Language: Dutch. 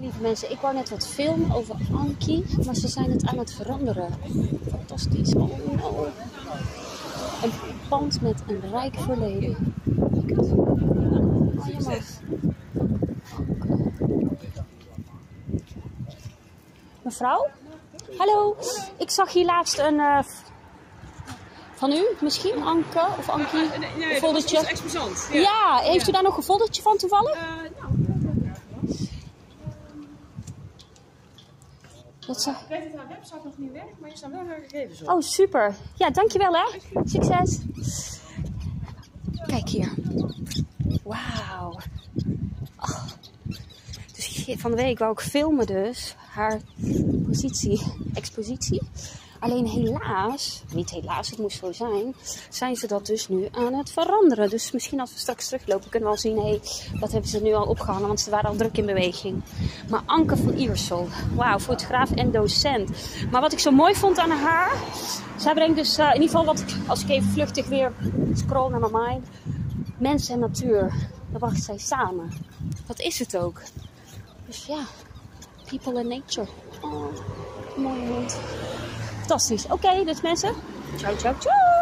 Lieve mensen, ik wou net wat filmen over Anki, maar ze zijn het aan het veranderen. Fantastisch. Oh no. Een pand met een rijk verleden. Oh, jammer. Mevrouw? Hallo, ik zag hier laatst een eh, van u misschien, Anke of Ankie, Ah, nee, nee, een foldertje. Ja, heeft u daar nog een foldertje van toevallig? Eh, nou, Wat ze... ik weet dat haar website nog niet werkt, maar hier staan wel haar gegevens op. Oh, super. Ja, dankjewel hè. Succes. Kijk hier. Wauw. Oh. Dus van de week wou ik filmen dus haar positie, expositie. Alleen helaas, niet helaas, het moest zo zijn, zijn ze dat dus nu aan het veranderen. Dus misschien als we straks teruglopen kunnen we al zien, hé, dat hebben ze nu al opgehangen, want ze waren al druk in beweging. Maar Anke van Iersel, wauw, fotograaf en docent. Maar wat ik zo mooi vond aan haar, zij brengt dus eh, in ieder geval wat, als ik even vluchtig weer scroll naar mijn mind, mens en natuur, daar bracht zij samen. Dat is het ook. Dus ja, people and nature. Oh, hond. Fantastisch. Oké, dus mensen. Ciao, ciao, ciao.